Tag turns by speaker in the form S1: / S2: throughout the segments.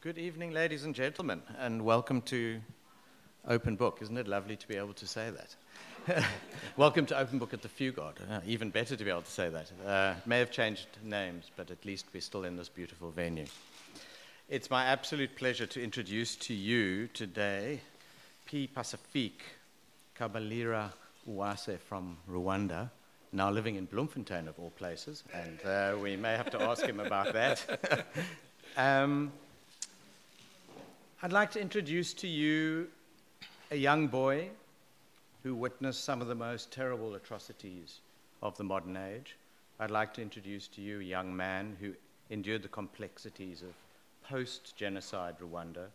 S1: Good evening, ladies and gentlemen, and welcome to Open Book. Isn't it lovely to be able to say that? welcome to Open Book at the Fugard. Uh, even better to be able to say that. Uh, may have changed names, but at least we're still in this beautiful venue. It's my absolute pleasure to introduce to you today P. Pacifique Kabalira Uwase from Rwanda, now living in Bloemfontein, of all places, and uh, we may have to ask him about that. um, I'd like to introduce to you a young boy who witnessed some of the most terrible atrocities of the modern age. I'd like to introduce to you a young man who endured the complexities of post genocide Rwanda,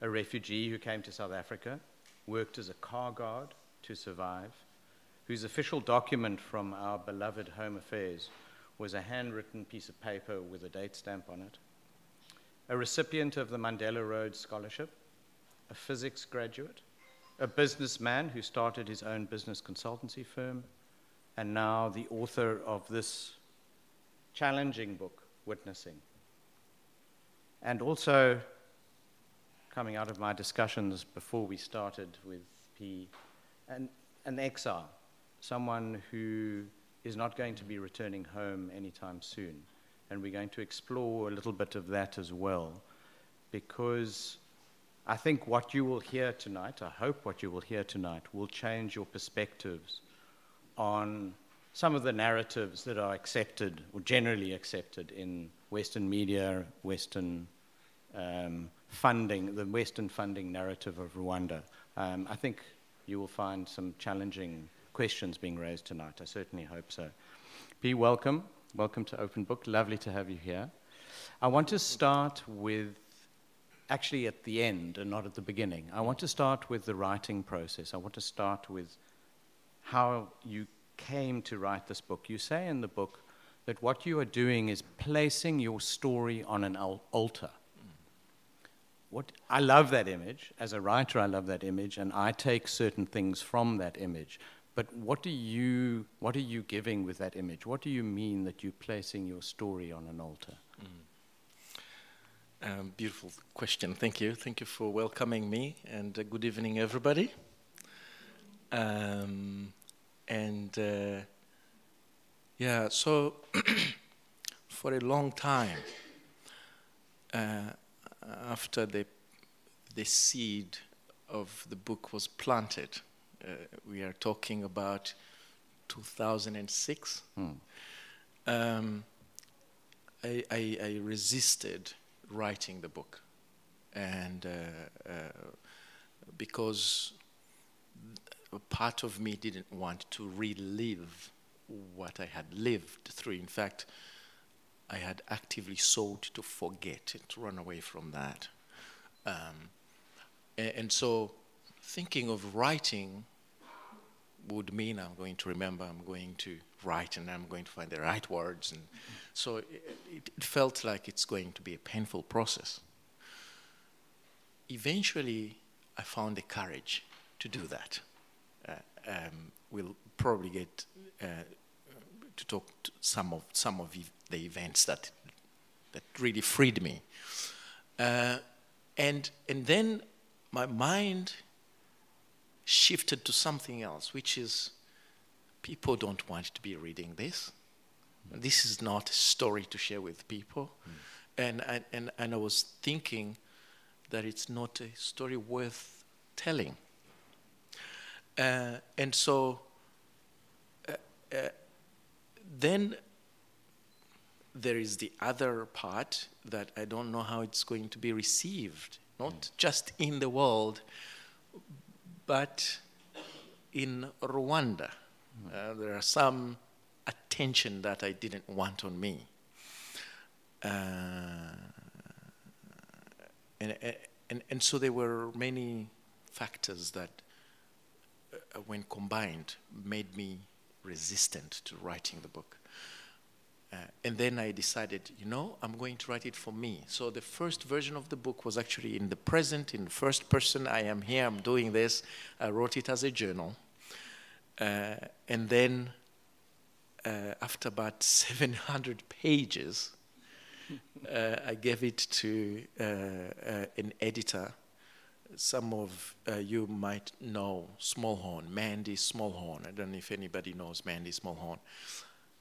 S1: a refugee who came to South Africa, worked as a car guard to survive, whose official document from our beloved Home Affairs was a handwritten piece of paper with a date stamp on it a recipient of the Mandela Rhodes Scholarship, a physics graduate, a businessman who started his own business consultancy firm, and now the author of this challenging book, Witnessing. And also, coming out of my discussions before we started with P, an, an exile, someone who is not going to be returning home anytime soon and we're going to explore a little bit of that as well, because I think what you will hear tonight, I hope what you will hear tonight, will change your perspectives on some of the narratives that are accepted or generally accepted in Western media, Western um, funding, the Western funding narrative of Rwanda. Um, I think you will find some challenging questions being raised tonight. I certainly hope so. Be welcome. Welcome to Open Book. Lovely to have you here. I want to start with, actually at the end and not at the beginning. I want to start with the writing process. I want to start with how you came to write this book. You say in the book that what you are doing is placing your story on an altar. What, I love that image. As a writer, I love that image, and I take certain things from that image. But what, do you, what are you giving with that image? What do you mean that you're placing your story on an altar?
S2: Mm. Um, beautiful question. Thank you. Thank you for welcoming me, and uh, good evening, everybody. Um, and uh, yeah, so for a long time, uh, after the the seed of the book was planted, we are talking about 2006. Hmm. Um, I, I, I, resisted writing the book, and uh, uh, because part of me didn't want to relive what I had lived through. In fact, I had actively sought to forget and to run away from that. Um, and, and, so, thinking of writing would mean I'm going to remember, I'm going to write, and I'm going to find the right words. And so it, it felt like it's going to be a painful process. Eventually, I found the courage to do that. Uh, um, we'll probably get uh, to talk to some of some of the events that that really freed me. Uh, and and then my mind shifted to something else, which is people don't want to be reading this. Mm. This is not a story to share with people. Mm. And, and, and I was thinking that it's not a story worth telling. Uh, and so uh, uh, then there is the other part that I don't know how it's going to be received, not mm. just in the world, but in Rwanda, uh, there are some attention that I didn't want on me. Uh, and, and, and so there were many factors that, uh, when combined, made me resistant to writing the book. Uh, and then I decided, you know, I'm going to write it for me. So the first version of the book was actually in the present, in first person. I am here, I'm doing this. I wrote it as a journal. Uh, and then, uh, after about 700 pages, uh, I gave it to uh, uh, an editor. Some of you might know Smallhorn, Mandy Smallhorn. I don't know if anybody knows Mandy Smallhorn.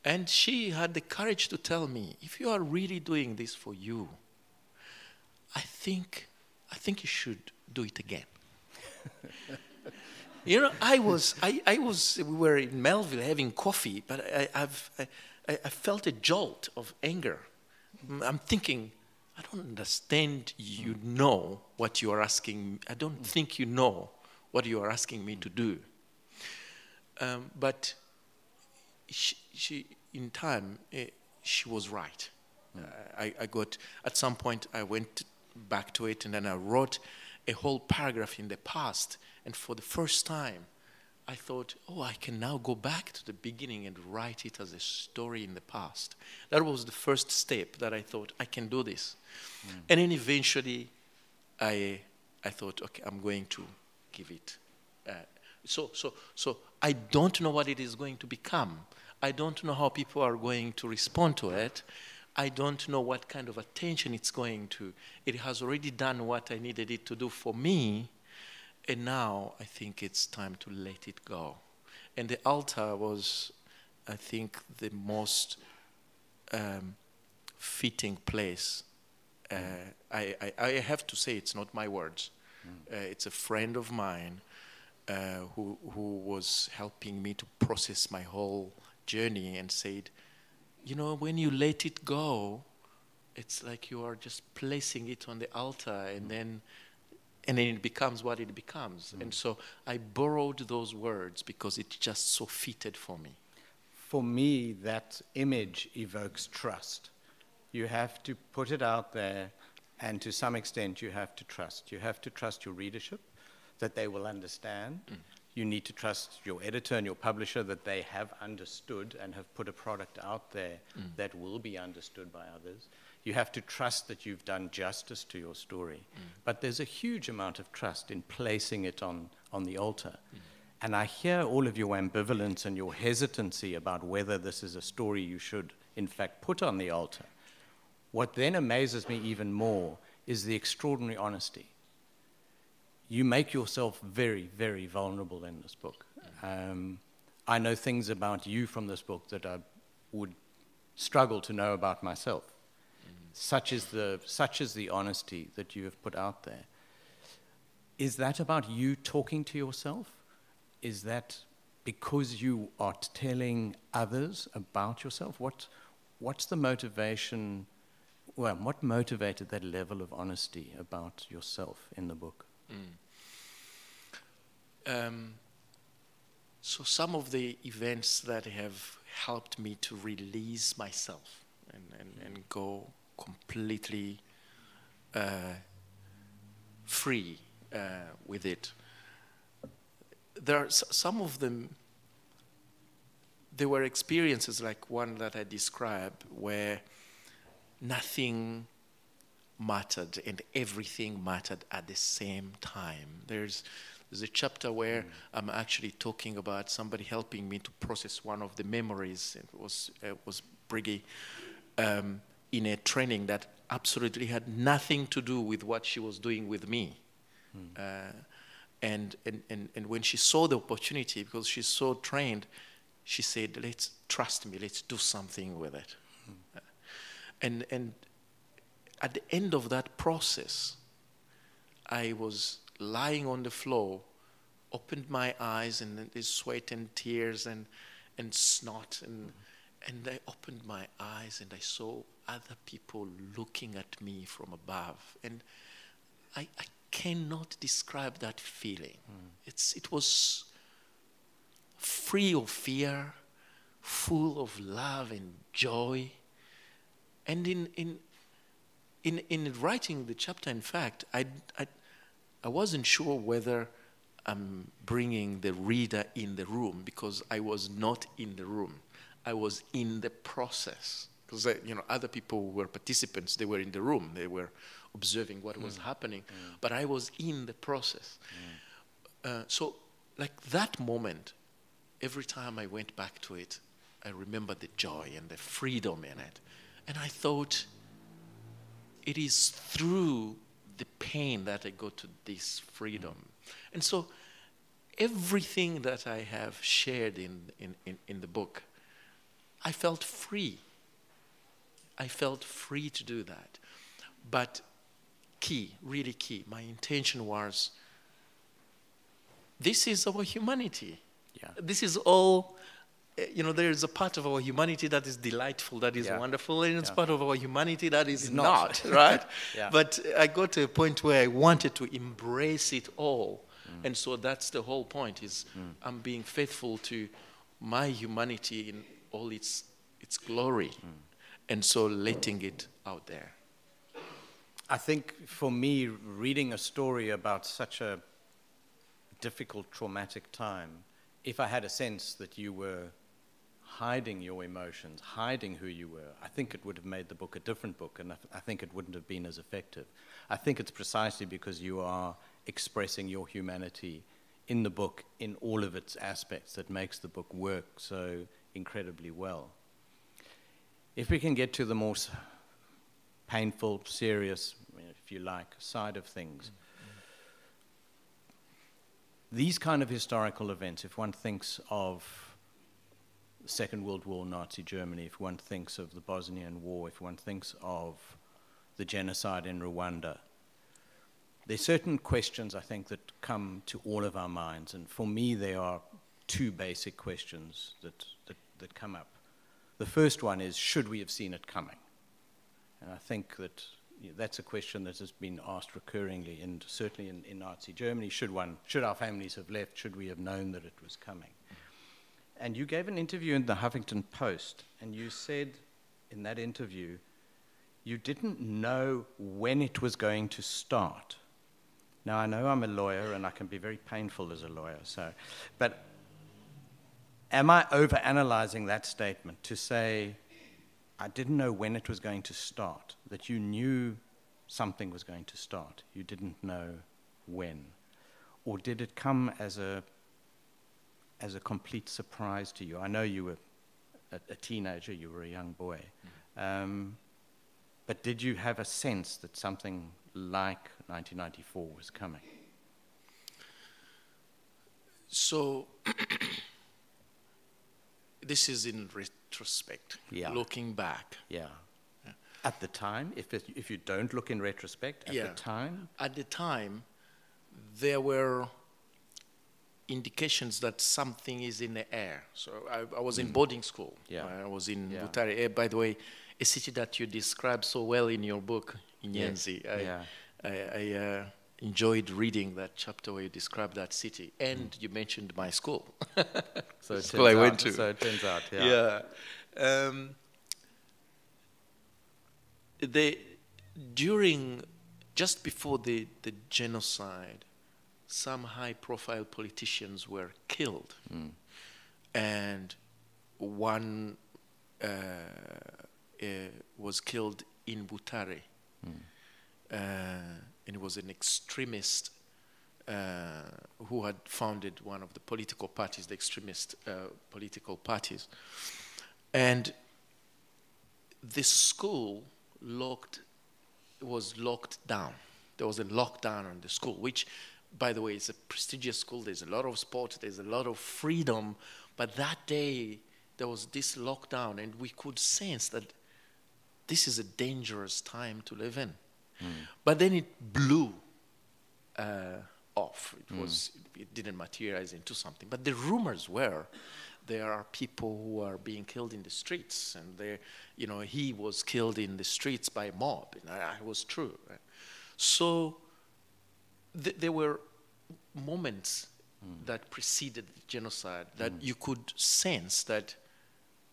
S2: And she had the courage to tell me, if you are really doing this for you, I think, I think you should do it again. you know, I was, I, I was, we were in Melville having coffee, but I, I've, I, I felt a jolt of anger. I'm thinking, I don't understand you know what you are asking. I don't think you know what you are asking me to do. Um, but she, she, in time, eh, she was right. Uh, I, I got, at some point, I went back to it and then I wrote a whole paragraph in the past. And for the first time, I thought, oh, I can now go back to the beginning and write it as a story in the past. That was the first step that I thought, I can do this. Mm. And then eventually, I, I thought, okay, I'm going to give it. Uh, so, so, so I don't know what it is going to become. I don't know how people are going to respond to it. I don't know what kind of attention it's going to. It has already done what I needed it to do for me, and now I think it's time to let it go. And the altar was, I think, the most um, fitting place. Uh, I, I, I, have to say, it's not my words. Mm. Uh, it's a friend of mine uh, who, who was helping me to process my whole journey and said, you know, when you let it go, it's like you are just placing it on the altar and then and then it becomes what it becomes. Mm. And so I borrowed those words because it just so fitted for me.
S1: For me, that image evokes trust. You have to put it out there, and to some extent, you have to trust. You have to trust your readership that they will understand. Mm you need to trust your editor and your publisher that they have understood and have put a product out there mm. that will be understood by others. You have to trust that you've done justice to your story. Mm. But there's a huge amount of trust in placing it on, on the altar. Mm. And I hear all of your ambivalence and your hesitancy about whether this is a story you should, in fact, put on the altar. What then amazes me even more is the extraordinary honesty you make yourself very, very vulnerable in this book. Um, I know things about you from this book that I would struggle to know about myself. Mm-hmm. Such is the such is the honesty that you have put out there. Is that about you talking to yourself? Is that because you are telling others about yourself? What what's the motivation? Well, what motivated that level of honesty about yourself in the book? Mm.
S2: Um, so some of the events that have helped me to release myself and, and, and go completely uh, free uh, with it. There are some of them, there were experiences like one that I described where nothing mattered and everything mattered at the same time. There's, there's a chapter where mm. I'm actually talking about somebody helping me to process one of the memories. It was, it was Briggy um, in a training that absolutely had nothing to do with what she was doing with me. Mm. Uh, and, and, and, and when she saw the opportunity, because she's so trained, she said, let's trust me, let's do something with it. Mm. and, and at the end of that process, I was lying on the floor, opened my eyes, and there's sweat and tears and, and snot. And, and I opened my eyes and I saw other people looking at me from above. And I, I cannot describe that feeling. Mm. It's, it was free of fear, full of love and joy. And in, in, in, in writing the chapter, in fact, I, I, I wasn't sure whether I'm bringing the reader in the room because I was not in the room. I was in the process because uh, you know other people were participants. They were in the room. They were observing what mm. was happening, mm. but I was in the process. Mm. Uh, so, like that moment, every time I went back to it, I remembered the joy and the freedom in it, and I thought it is through the pain that I go to this freedom. And so everything that I have shared in, in, in, in the book, I felt free. I felt free to do that. But key, really key, my intention was this is our humanity.
S1: Yeah.
S2: This is all, Eh, you know, there is a part of our humanity that is delightful, that is
S1: Yeah.
S2: wonderful, and it's
S1: Yeah.
S2: part of our humanity that is
S1: Is
S2: not,
S1: not.
S2: right?
S1: Yeah.
S2: But I got to a point where I wanted to embrace it all. Mm. And so that's the whole point is mm. I'm being faithful to my humanity in all its, its glory. Mm. And so letting it out there.
S1: I think for me, reading a story about such a difficult, traumatic time, if I had a sense that you were hiding your emotions, hiding who you were, I think it would have made the book a different book, and I, th- I think it wouldn't have been as effective. I think it's precisely because you are expressing your humanity in the book in all of its aspects that makes the book work so incredibly well. If we can get to the more painful, serious, if you like, side of things. These kind of historical events, if one thinks of Second World War, Nazi Germany, if one thinks of the Bosnian War, if one thinks of the genocide in Rwanda, there's certain questions I think that come to all of our minds, and for me, there are two basic questions that, that, that come up. The first one is should we have seen it coming? And I think that you know, that's a question that has been asked recurringly, and certainly in, in Nazi Germany, should one, should our families have left? Should we have known that it was coming? And you gave an interview in the Huffington Post, and you said in that interview, you didn't know when it was going to start. Now I know I'm a lawyer, and I can be very painful as a lawyer. So, but am I overanalyzing that statement to say? I didn't know when it was going to start, that you knew something was going to start. You didn't know when. Or did it come as a, as a complete surprise to you? I know you were a, a teenager, you were a young boy. Um, but did you have a sense that something like 1994 was coming?
S2: So this is in retrospect,
S1: Yeah.
S2: looking back.
S1: Yeah. At the time, if, it, if you don't look in retrospect, at
S2: Yeah.
S1: the time,
S2: At the time, there were indications that something is in the air. So I, I was in boarding school.
S1: Mm. Yeah.
S2: I was in
S1: Yeah.
S2: Butare. Eh, by the way, a city that you describe so well in your book,
S1: Yes.
S2: Inyenzi. I,
S1: Yeah.
S2: I, I uh, enjoyed reading that chapter where you describe that city. And
S1: Mm.
S2: you mentioned my school.
S1: so it
S2: School I
S1: turns
S2: went
S1: out-
S2: to.
S1: So it turns out, yeah.
S2: yeah. Um, they, during, just before the, the genocide, some high profile politicians were killed. And one uh, uh, was killed in Butare. Uh, and he was an extremist uh, who had founded one of the political parties, the extremist uh, political parties. And the school locked was locked down. There was a lockdown on the school, which, by the way, it's a prestigious school. There's a lot of sport. There's a lot of freedom. But that day, there was this lockdown, and we could sense that this is a dangerous time to live in. But then it blew uh, off. It was it didn't materialize into something. But the rumors were there are people who are being killed in the streets, and there, you know, he was killed in the streets by a mob. And that was true. So th- there were moments that preceded the genocide that mm. you could sense that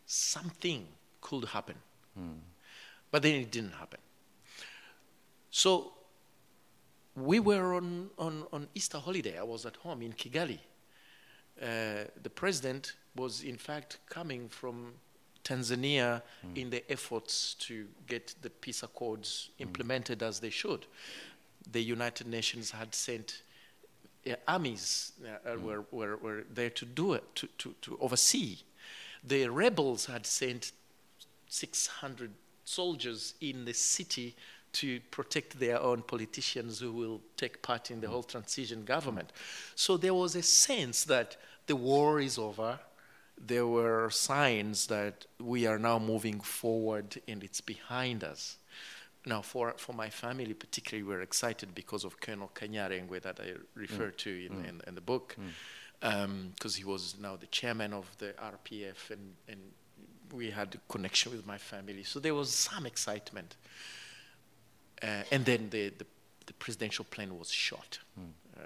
S2: something could happen. Mm. But then it didn't happen. So we were on, on, on Easter holiday. I was at home in Kigali. Uh, the president was, in fact, coming from Tanzania mm. in the efforts to get the peace accords implemented as they should. The United Nations had sent uh, armies uh, uh, were, were, were there to do it, to, to, to oversee. The rebels had sent 600 soldiers in the city to protect their own politicians who will take part in the whole transition government. So there was a sense that the war is over. There were signs that we are now moving forward and it's behind us. Now, for, for my family particularly, we're excited because of Colonel Kanyarengwe that I refer mm. to in, mm. in, in, the book, because mm. um, he was now the chairman of the RPF, and, and we had a connection with my family. So there was some excitement. Uh, and then the, the, the, presidential plane was shot. Mm. Uh,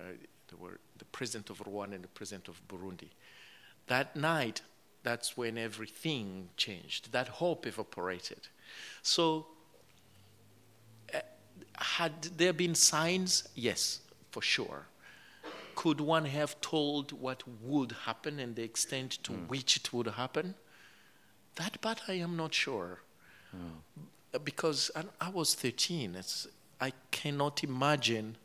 S2: there were the president of Rwanda and the president of Burundi. That night, that's when everything changed. That hope evaporated. So had there been signs? Yes, for sure. Could one have told what would happen and the extent to mm. which it would happen? That part I am not sure. Mm. Because I, I, was 13. It's, I cannot imagine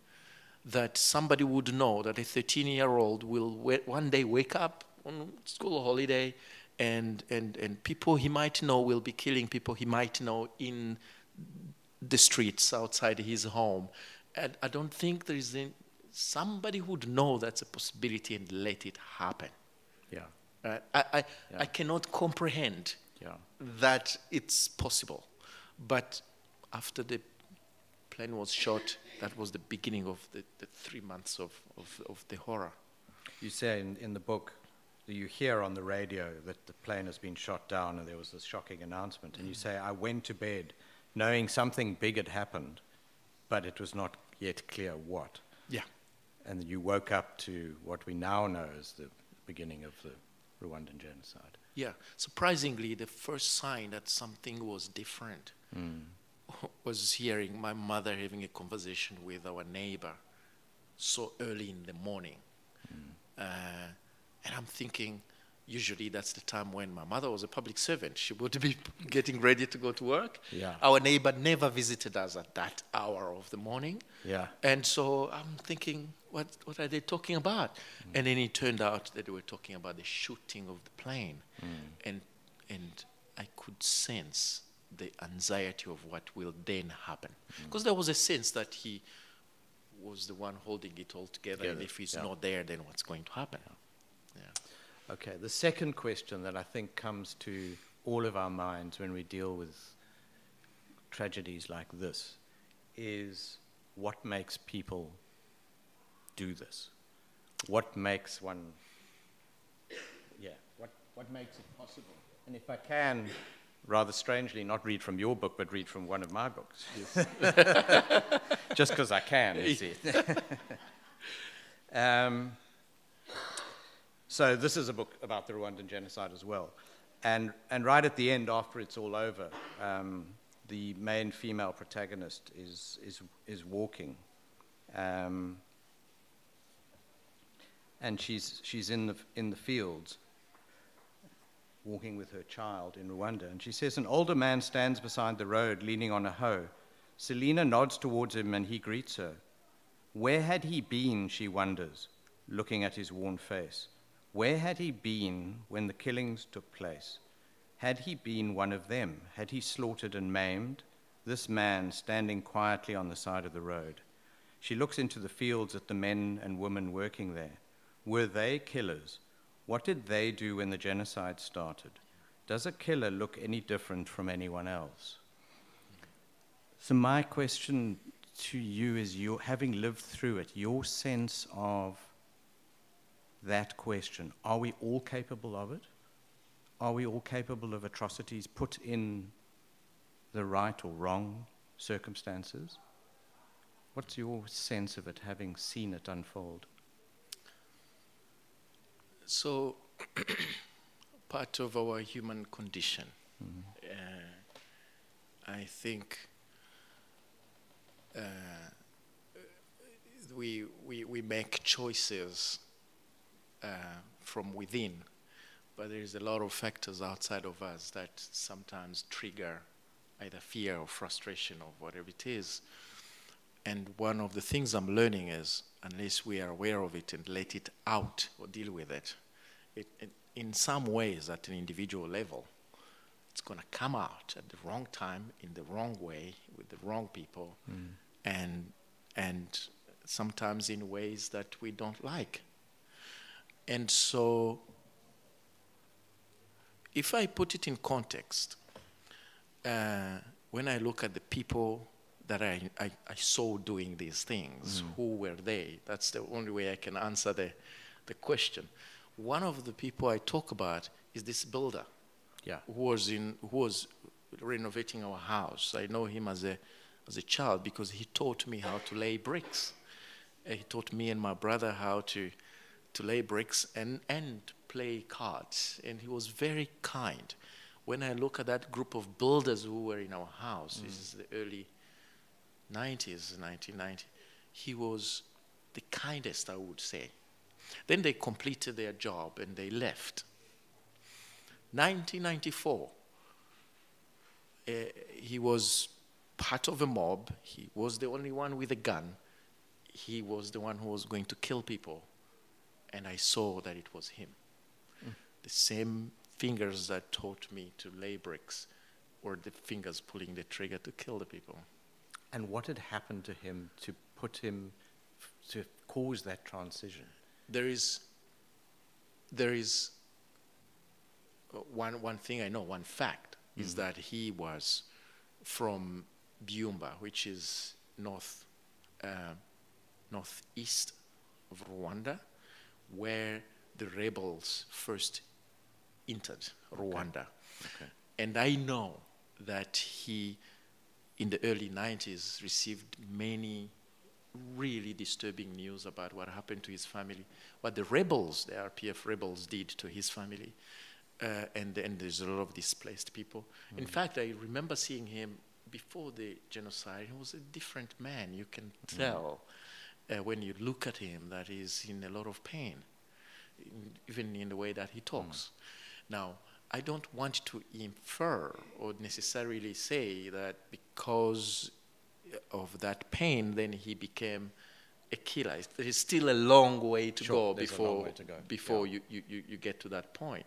S2: that somebody would know that a 13 year old will one day wake up on school holiday and, and, and people he might know will be killing people he might know in the streets outside his home. And I don't think there is any, somebody would know that's a possibility and let it happen.
S1: Yeah.
S2: Uh, I, I, yeah. I cannot comprehend yeah. that it's possible. But after the plane was shot, that was the beginning of the, the three months of, of, of, the horror.
S1: You say in, in the book that you hear on the radio that the plane has been shot down and there was this shocking announcement, and you say, I went to bed knowing something big had happened, but it was not yet clear what.
S2: Yeah.
S1: And you woke up to what we now know as the beginning of the Rwandan genocide.
S2: Yeah. Surprisingly, the first sign that something was different mm. was hearing my mother having a conversation with our neighbor so early in the morning. Mm. Uh, and I'm thinking, usually that's the time when my mother was a public servant. She would be getting ready to go to work.
S1: Yeah.
S2: Our neighbor never visited us at that hour of the morning.
S1: Yeah.
S2: And so I'm thinking, what, what are they talking about? Mm. And then it turned out that they were talking about the shooting of the plane. Mm. And, and I could sense the anxiety of what will then happen. Because mm. there was a sense that he was the one holding it all together. And if he's yeah. not there, then what's going to happen? Yeah.
S1: Okay, the second question that I think comes to all of our minds when we deal with tragedies like this is what makes people do this? What makes one, yeah, what, what makes it possible? And if I can, rather strangely, not read from your book, but read from one of my books. Yes. Just because I can, you see. um, so this is a book about the Rwandan genocide as well. And, and right at the end, after it's all over, um, the main female protagonist is, is, is walking. Um, and she's, she's in, the, in the fields, walking with her child in Rwanda. And she says, An older man stands beside the road, leaning on a hoe. Selina nods towards him and he greets her. Where had he been, she wonders, looking at his worn face. Where had he been when the killings took place? Had he been one of them? Had he slaughtered and maimed? This man standing quietly on the side of the road. She looks into the fields at the men and women working there. Were they killers? What did they do when the genocide started? Does a killer look any different from anyone else? So, my question to you is your, having lived through it, your sense of that question are we all capable of it? Are we all capable of atrocities put in the right or wrong circumstances? What's your sense of it, having seen it unfold?
S2: So, part of our human condition, mm-hmm. uh, I think uh, we, we, we make choices Uh, from within, but there is a lot of factors outside of us that sometimes trigger either fear or frustration or whatever it is. And one of the things I'm learning is, unless we are aware of it and let it out or deal with it, it, it in some ways, at an individual level, it's going to come out at the wrong time, in the wrong way, with the wrong people, mm. and, and sometimes in ways that we don't like. And so, if I put it in context, uh, when I look at the people that I, I, I saw doing these things, who were they? That's the only way I can answer the, the question. One of the people I talk about is this builder
S1: Yeah.
S2: who was, in, who was renovating our house. I know him as a, as a child because he taught me how to lay bricks. Uh, he taught me and my brother how to, to lay bricks and, and play cards. And he was very kind. When I look at that group of builders who were in our house, this is the early 90s, 1990, he was the kindest, I would say. Then they completed their job and they left. 1994, uh, he was part of a mob. He was the only one with a gun. He was the one who was going to kill people. And I saw that it was him. The same fingers that taught me to lay bricks were the fingers pulling the trigger to kill the people.
S1: And what had happened to him to put him, f- to cause that transition?
S2: there is there is uh, one one thing I know, one fact is that he was from Byumba, which is north uh, northeast of Rwanda, where the rebels first entered Rwanda.
S1: Okay.
S2: And I know that he, in the early 90s, received many really disturbing news about what happened to his family, what the rebels, the RPF rebels, did to his family. Uh, and, and there's a lot of displaced people. In fact, I remember seeing him before the genocide. He was a different man. You can tell uh, when you look at him that he's in a lot of pain, in, even in the way that he talks. Now, I don't want to infer or necessarily say that because of that pain, then he became a killer. There is still a long way to
S1: Sure,
S2: go before,
S1: to go,
S2: before
S1: yeah.
S2: you, you, you, get to that point.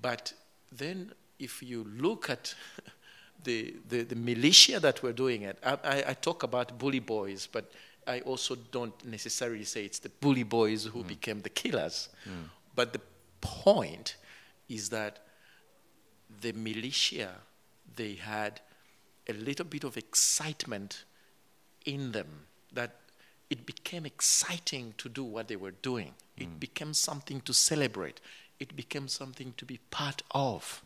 S2: But then if you look at the, the, the militia that were doing it, I, I, I talk about bully boys, but I also don't necessarily say it's the bully boys who hmm. became the killers. Hmm. But the point is that the militia, they had a little bit of excitement in them that it became exciting to do what they were doing. It hmm. became something to celebrate. It became something to be part of.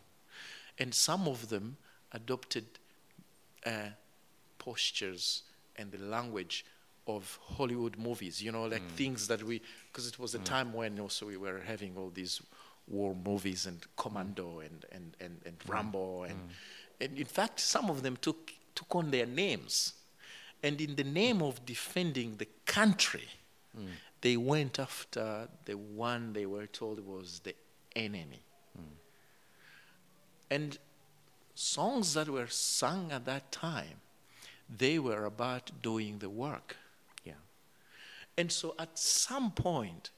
S2: And some of them adopted uh, postures and the language of Hollywood movies, you know, like mm. things that we, because it was a mm. time when also we were having all these war movies and mm. Commando and, and, and, and Rambo. And, and in fact, some of them took, took on their names. And in the name of defending the country, they went after the one they were told was the enemy. And songs that were sung at that time, they were about doing the work. And so at some point,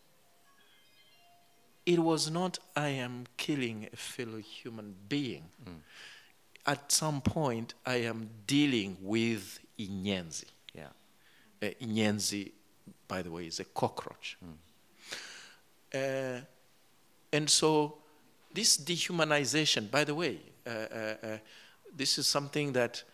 S2: it was not, I am killing a fellow human being. At some point, I am dealing with Inyenzi.
S1: Yeah.
S2: Uh, Inyenzi, by the way, is a cockroach. Uh, and so, this dehumanization, by the way, uh, uh, uh, this is something that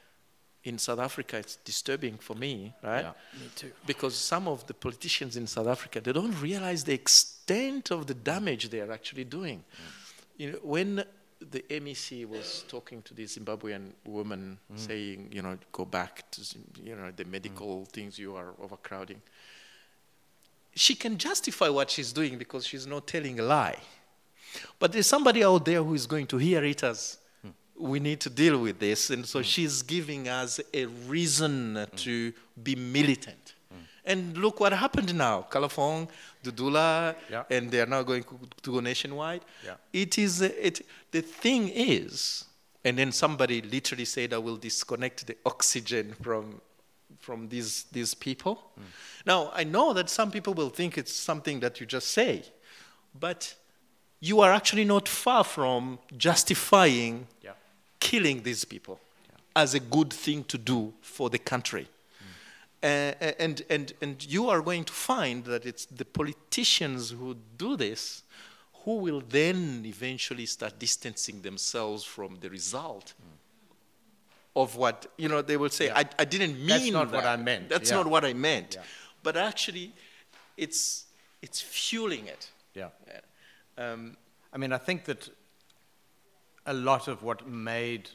S2: in South Africa it's disturbing for me, right?
S1: Yeah, me too.
S2: Because some of the politicians in South Africa they don't realize the extent of the damage they are actually doing. Mm. You know, when the MEC was talking to the Zimbabwean woman, mm. saying, you know, go back to, you know, the medical mm. things you are overcrowding. She can justify what she's doing because she's not telling a lie. But there's somebody out there who is going to hear it as we need to deal with this. And so mm. she's giving us a reason mm. to be militant. Mm. And look what happened now. Kalafong, Dudula,
S1: Yeah.
S2: and they are now going to go nationwide.
S1: Yeah.
S2: It is, uh, it, the thing is, and then somebody literally said, I will disconnect the oxygen from, from these, these people. Now, I know that some people will think it's something that you just say, but you are actually not far from justifying
S1: Yeah.
S2: Killing these people as a good thing to do for the country. Uh, and, and, and you are going to find that it's the politicians who do this who will then eventually start distancing themselves from the result of what, you know, they will say,
S1: Yeah.
S2: I, I didn't mean
S1: That's not what. I meant."
S2: That's
S1: Yeah.
S2: not what I meant.
S1: Yeah.
S2: But actually, it's, it's fueling it.
S1: Yeah.
S2: Um,
S1: I mean, I think that a lot of what made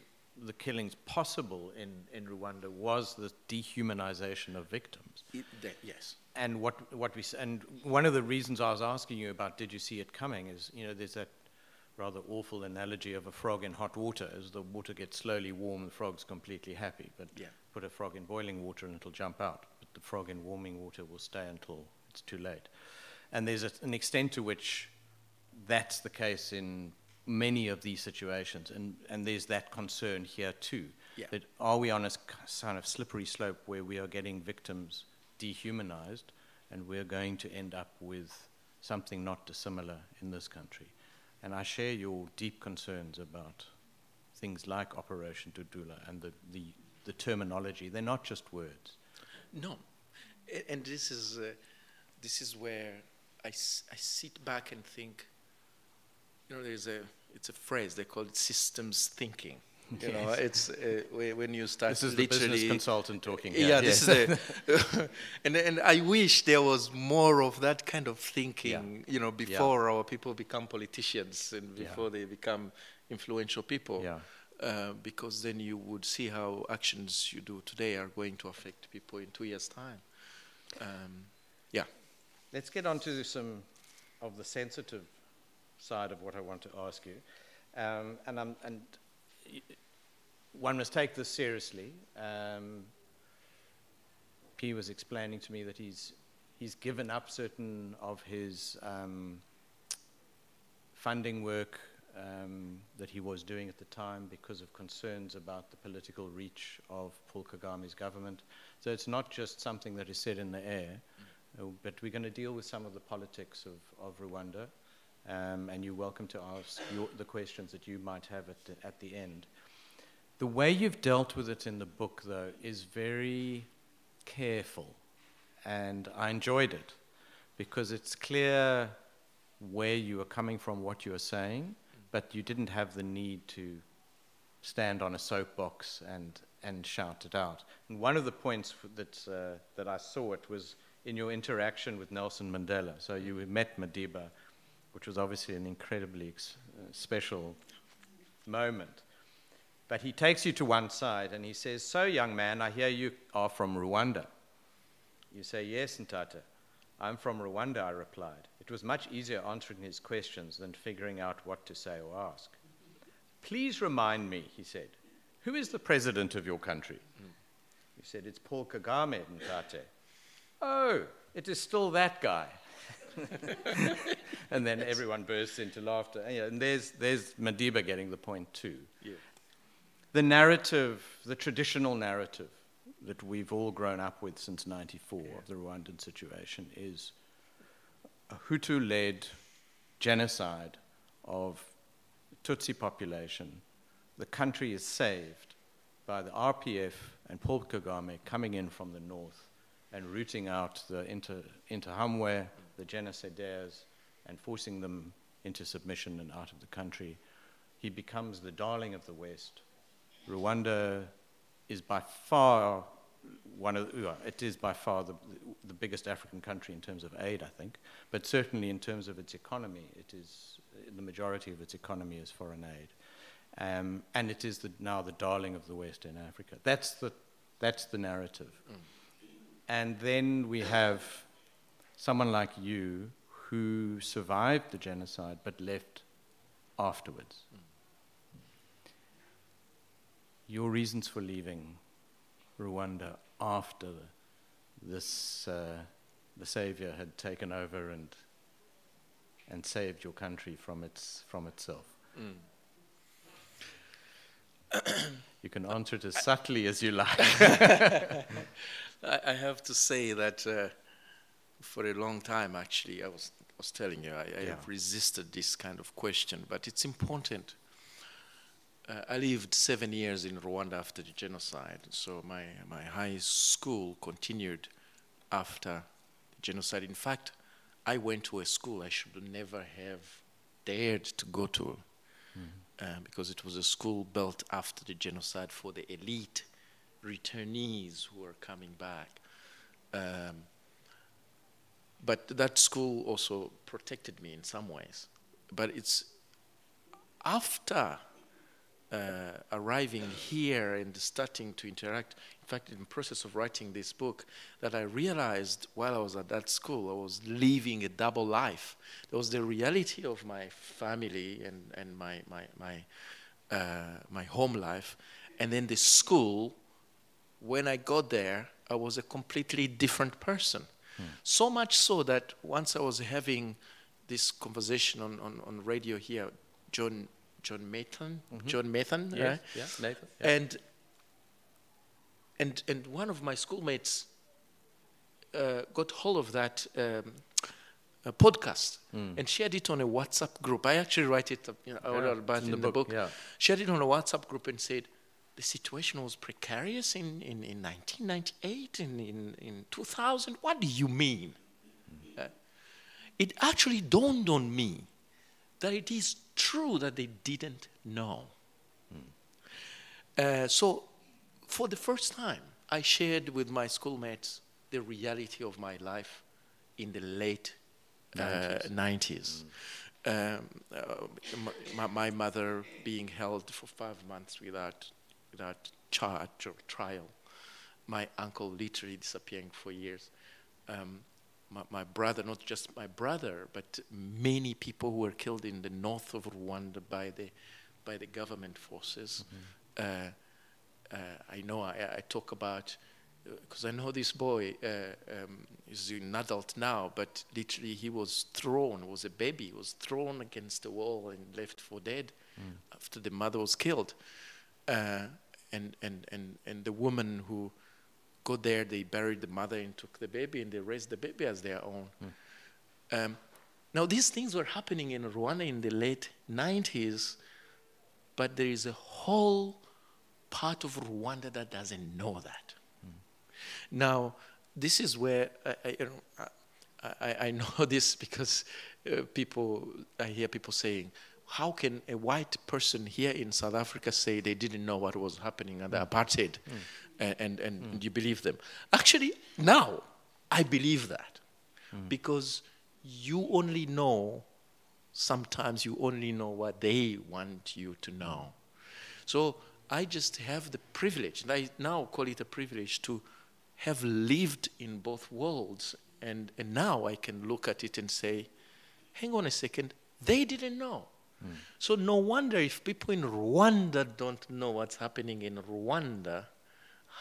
S1: the killings possible in, in Rwanda was the dehumanization of victims.
S2: it, that, yes.
S1: And what, what we, and one of the reasons I was asking you about did you see it coming is, you know, there's that rather awful analogy of a frog in hot water. As the water gets slowly warm, the frog's completely happy. But
S2: Yeah.
S1: put a frog in boiling water and it'll jump out. But the frog in warming water will stay until it's too late. And there's a, an extent to which that's the case in many of these situations. And, and there's that concern here too.
S2: Yeah.
S1: That are we on a kind of slippery slope where we are getting victims dehumanized and we're going to end up with something not dissimilar in this country? And I share your deep concerns about things like Operation Dudula and the, the, the terminology. They're not just words.
S2: No, and this is uh, this is where I, s- I sit back and think. You know, there's a it's a phrase they call it systems thinking. You know,
S1: Yes.
S2: it's uh, when you start
S1: This is the business consultant talking.
S2: yeah,
S1: here.
S2: this
S1: Yes.
S2: is the, and and I wish there was more of that kind of thinking. yeah. You know, before our people become politicians and
S1: Yeah.
S2: before they become influential people.
S1: Yeah.
S2: Uh, because then you would see how actions you do today are going to affect people in two years' time. Um, yeah.
S1: Let's get on to some of the sensitive side of what I want to ask you. Um, and, I'm, and one must take this seriously. Um, P was explaining to me that he's, he's given up certain of his um, funding work um, that he was doing at the time because of concerns about the political reach of Paul Kagame's government. So it's not just something that is said in the air, uh, but we're going to deal with some of the politics of, of Rwanda, um, and you're welcome to ask your, the questions that you might have at the, at the end. The way you've dealt with it in the book, though, is very careful, and I enjoyed it because it's clear where you are coming from, what you are saying, but you didn't have the need to stand on a soapbox and, and shout it out. And one of the points that, uh, that I saw it was in your interaction with Nelson Mandela. So you met Madiba, which was obviously an incredibly uh, special moment. But he takes you to one side and he says, So, young man, I hear you are from Rwanda. You say, Yes, Ntate. I'm from Rwanda, I replied. It was much easier answering his questions than figuring out what to say or ask. Please remind me, he said, who is the president of your country? He said, It's Paul Kagame, Ntate. Oh, it is still that guy. and then everyone bursts into laughter. And, you know, and there's, there's Madiba getting the point too.
S2: Yeah.
S1: The narrative, the traditional narrative that we've all grown up with since 94 of the Rwandan situation is a Hutu led genocide of Tutsi population. The country is saved by the RPF and Paul Kagame coming in from the north and rooting out the Inter, Interahamwe, the genocidaires, and forcing them into submission and out of the country. He becomes the darling of the West. Rwanda is by far one of the, it is by far the, the biggest African country in terms of aid, I think, but certainly in terms of its economy, it is the majority of its economy is foreign aid, um, and it is the, now the darling of the West in Africa. That's the that's the narrative, and then we have someone like you who survived the genocide but left afterwards. Your reasons for leaving Rwanda after this, uh, the savior had taken over and, and saved your country from, its, from itself. you can answer it as subtly as you like.
S2: I, I have to say that uh, for a long time, actually, I was was telling you, I, I
S1: Yeah.
S2: have resisted this kind of question, but it's important. Uh, I lived seven years in Rwanda after the genocide, so my, my high school continued after the genocide. In fact, I went to a school I should never have dared to go to uh, because it was a school built after the genocide for the elite returnees who were coming back. Um, but that school also protected me in some ways. But it's after uh, arriving here and starting to interact, in fact, in the process of writing this book, that I realized while I was at that school, I was living a double life. There was the reality of my family and, and my, my, my, uh, my home life, and then the school. When I got there, I was a completely different person. So much so that once I was having this conversation on, on, on radio here, John John Maitland, John Maytham, right?
S1: Yeah, Nathan. Yeah.
S2: And and and one of my schoolmates uh, got hold of that um, podcast and shared it on a WhatsApp group. I actually write it, you know,
S1: Yeah,
S2: about in,
S1: in
S2: the,
S1: the
S2: book.
S1: book, yeah.
S2: Shared it on a WhatsApp group and said the situation was precarious in, in, in 1998, in, in, in 2000. What do you mean? Uh, it actually dawned on me that it is true that they didn't know. Uh, so, for the first time, I shared with my schoolmates the reality of my life in the late uh, 90s. Um, uh, my, my mother being held for five months without, without charge or trial. My uncle literally disappearing for years. Um, my, my brother, not just my brother, but many people who were killed in the north of Rwanda by the, by the government forces. Uh, uh, I know I, I talk about, because I know this boy uh, um, is an adult now, but literally he was thrown, was a baby, was thrown against the wall and left for dead after the mother was killed. And, and, and, and the woman who got there, they buried the mother and took the baby and they raised the baby as their own. Um, now, these things were happening in Rwanda in the late 90s, but there is a whole part of Rwanda that doesn't know that. Now, this is where I, I, you know, I, I, I know this because uh, people, I hear people saying, how can a white person here in South Africa say they didn't know what was happening under apartheid? Hmm. And, and, and you believe them. Actually, now I believe that hmm. because you only know, sometimes you only know what they want you to know. So I just have the privilege, and I now call it a privilege, to have lived in both worlds. And, and now I can look at it and say, hang on a second, they didn't know. So no wonder if people in Rwanda don't know what's happening in Rwanda,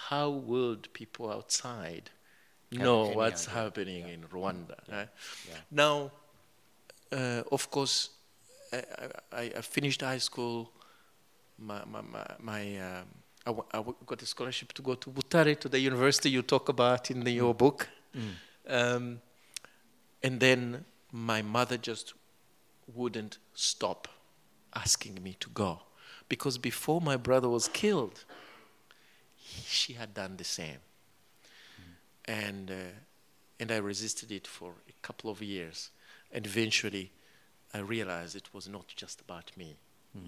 S2: how would people outside know what's
S1: idea.
S2: happening in Rwanda? right?
S1: Yeah.
S2: Now, uh, of course, I, I, I finished high school. My, my, my, my um, I, w- I w- got a scholarship to go to Butare, to the university you talk about in the, your book. Um, and then my mother just wouldn't stop asking me to go. Because before my brother was killed, she had done the same. And, uh, and I resisted it for a couple of years. And eventually, I realized it was not just about me,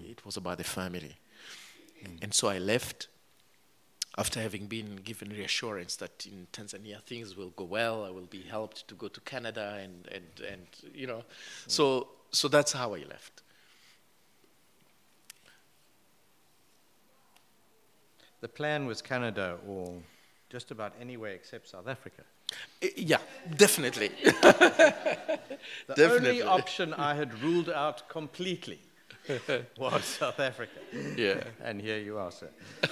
S2: it was about the family. And so I left after having been given reassurance that in Tanzania things will go well, I will be helped to go to Canada, and, and, and you know. So, so that's how I left.
S1: The plan was Canada or just about anywhere except South Africa.
S2: Yeah, definitely.
S1: The
S2: Definitely.
S1: only option I had ruled out completely was South Africa.
S2: yeah.
S1: And here you are, sir.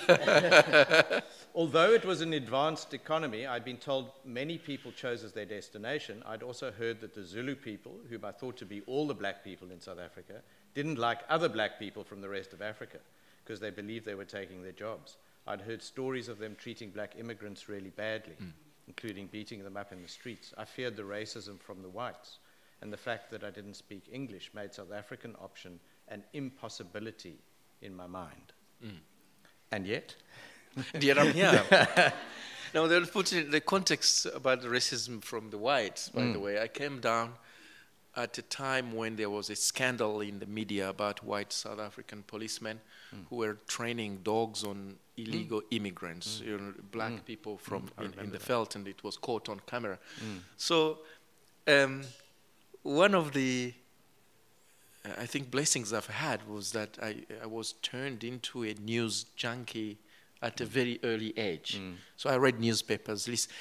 S1: Although it was an advanced economy, I'd been told many people chose as their destination. I'd also heard that the Zulu people, whom I thought to be all the black people in South Africa, didn't like other black people from the rest of Africa because they believed they were taking their jobs. I'd heard stories of them treating black immigrants really badly, hmm. including beating them up in the streets. I feared the racism from the whites. and the fact that I didn't speak English made South African option an impossibility in my mind. Mm. And yet,
S2: And yet I'm here. now, they'll put in the context about the racism from the whites, by the mm. way. I came down at a time when there was a scandal in the media about white South African policemen mm. who were training dogs on illegal immigrants, you know, black people from in, in the veld, and it was caught on camera. So, um, one of the I think blessings I've had was that I, I was turned into a news junkie at a very early age. So I read newspapers. At least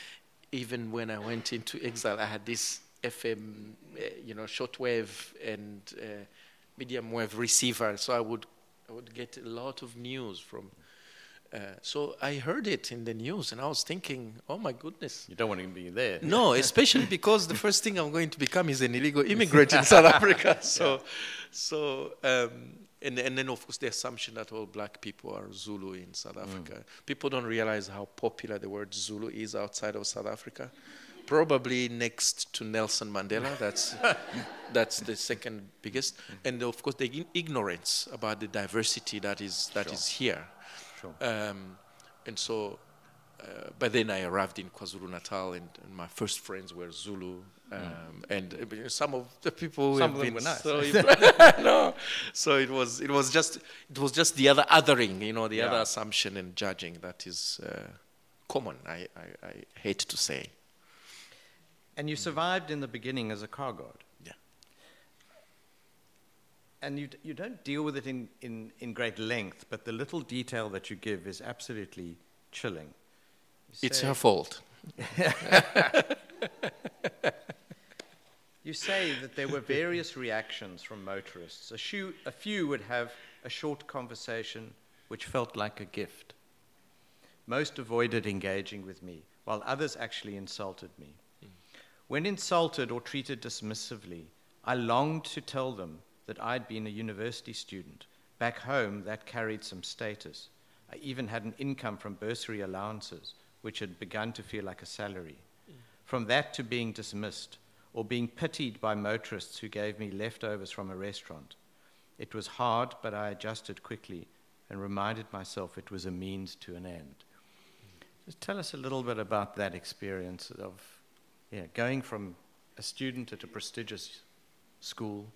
S2: even when I went into exile, I had this FM, uh, you know, shortwave and uh, medium wave receiver. So I would I would get a lot of news from. Uh, so I heard it in the news, and I was thinking, "Oh my goodness,
S1: you don't want to be there.
S2: no, especially because the first thing I'm going to become is an illegal immigrant in South Africa. So, so um, and, and then of course the assumption that all black people are Zulu in South Africa. People don't realize how popular the word Zulu is outside of South Africa. Probably next to Nelson Mandela. That's that's the second biggest, and of course the ignorance about the diversity that is that is here.
S1: Sure.
S2: Um, and so, uh, but then I arrived in KwaZulu Natal, and, and my first friends were Zulu, um, and uh, but, you know, some of the people who
S1: Some
S2: have
S1: of them
S2: been
S1: were nice.
S2: so no, so it was it was just it was just the other othering, you know, the other assumption and judging that is uh, common. I, I, I hate to say.
S1: And you survived in the beginning as a car guard. And you, you don't deal with it in, in, in great length, but the little detail that you give is absolutely chilling.
S2: It's her fault.
S1: You say that there were various reactions from motorists. A few, a few would have a short conversation which felt like a gift. Most avoided engaging with me, while others actually insulted me. Hmm. When insulted or treated dismissively, I longed to tell them that I'd been a university student. Back home, that carried some status. I even had an income from bursary allowances, which had begun to feel like a salary. From that to being dismissed, or being pitied by motorists who gave me leftovers from a restaurant. It was hard, but I adjusted quickly and reminded myself it was a means to an end. Just tell us a little bit about that experience of yeah, going from a student at a prestigious school,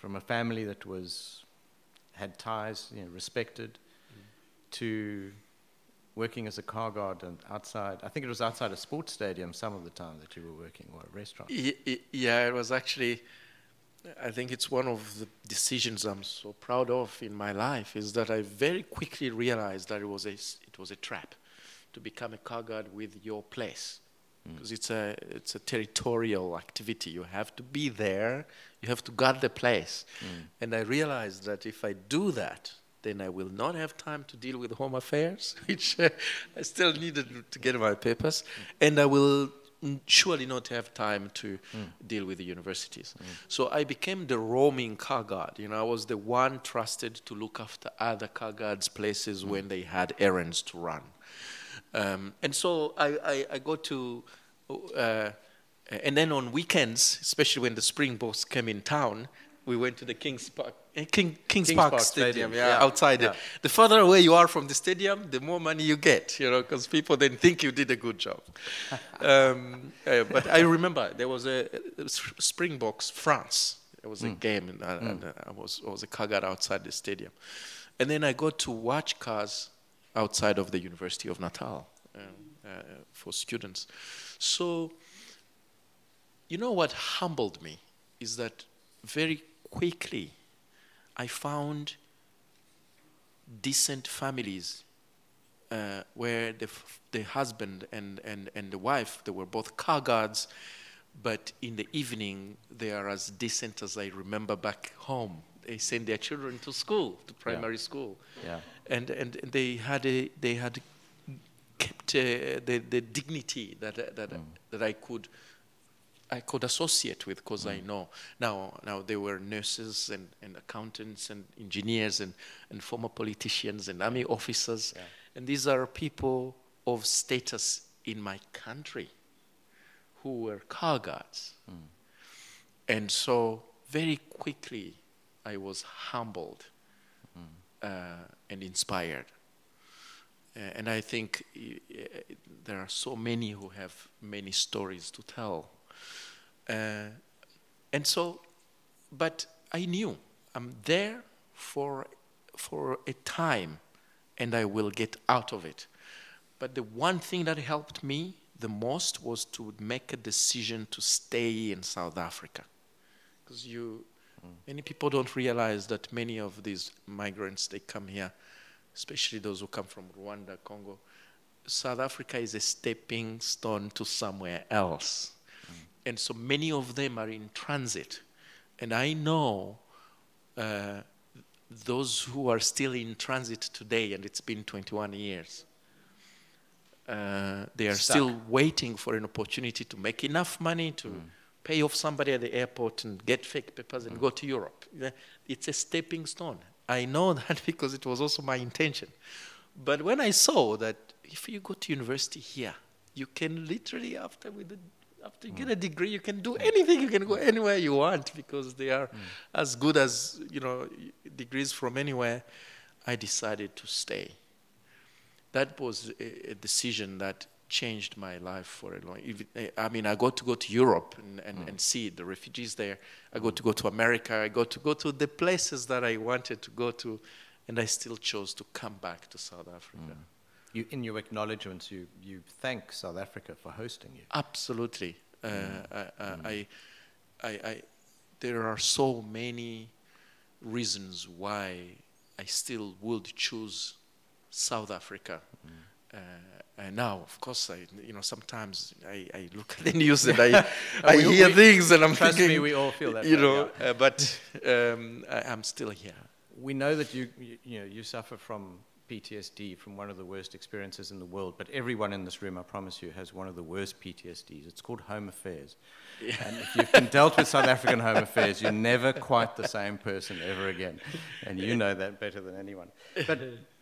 S1: from a family that was had ties, you know, respected, mm. to working as a car guard and outside. I think it was outside a sports stadium some of the time that you were working, or a restaurant.
S2: Yeah, it was actually. I think it's one of the decisions I'm so proud of in my life is that I very quickly realized that it was a it was a trap to become a car guard with your place Mm. because it's a it's a territorial activity. You have to be there. You have to guard the place, mm. and I realized that if I do that, then I will not have time to deal with home affairs, which uh, I still needed to get my papers, mm. and I will surely not have time to deal with the universities. So I became the roaming car guard. You know, I was the one trusted to look after other car guards' places when they had errands to run. Um, and so I, I, I got to, uh, and then on weekends, especially when the Springboks came in town, we went to the Kings Park, eh, King, Kings,
S1: Kings
S2: Park,
S1: Park
S2: Stadium,
S1: Stadium,
S2: yeah,
S1: yeah,
S2: outside.
S1: yeah.
S2: it. The further away you are from the stadium, the more money you get, you know, because people then think you did a good job. um, uh, but I remember there was a Springboks France. There was a game, and, I, and uh, I was I was a car guard outside the stadium, and then I got to watch cars outside of the University of Natal um, uh, for students. So, you know what humbled me is that very quickly I found decent families uh, where the, f- the husband and, and, and the wife, they were both car guards, but in the evening they are as decent as I remember back home. They send their children to school, to primary school
S1: Yeah.
S2: And and they had a, they had kept uh, the the dignity that that that I could I could associate with because I know. Now now they were nurses and, and accountants and engineers and, and former politicians and army officers.
S1: Yeah.
S2: and these are people of status in my country who were car guards. And so very quickly I was humbled uh, and inspired. Uh, and I think uh, there are so many who have many stories to tell. Uh, and so, but I knew I'm there for, for a time and I will get out of it. But the one thing that helped me the most was to make a decision to stay in South Africa. Because you. Many people don't realize that many of these migrants, they come here, especially those who come from Rwanda, Congo. South Africa is a stepping stone to somewhere else. Mm. And so many of them are in transit. And I know uh, those who are still in transit today, and it's been 21 years uh, they are Stuck. still waiting for an opportunity to make enough money to mm. Pay off somebody at the airport and get fake papers and go to Europe. It's a stepping stone. I know that because it was also my intention. But when I saw that if you go to university here, you can literally after with the, after you mm. get a degree, you can do anything. You can go anywhere you want because they are mm. as good as you know degrees from anywhere. I decided to stay that was a, a decision that changed my life for a long. I mean, I got to go to Europe and, and, mm. and, see the refugees there. I got to go to America. I got to go to the places that I wanted to go to, and I still chose to come back to South Africa. Mm.
S1: You, in your acknowledgements, you, you thank South Africa for hosting you.
S2: Absolutely. Uh, mm. I, mm. I, I, I, there are so many reasons why I still would choose South Africa. Mm. Uh, and now, of course, I, you know, sometimes I, I look at the news and I, I we, hear we, things and I'm
S1: trust
S2: thinking,
S1: me, we all feel that.
S2: You way, know, yeah. uh, but um, I, am still here.
S1: We know that you, you, you, know, you suffer from PTSD, from one of the worst experiences in the world. But everyone in this room, I promise you, has one of the worst PTSDs. It's called home affairs. Yeah. And if you've been dealt with South African home affairs, you're never quite the same person ever again. And you know that better than anyone. But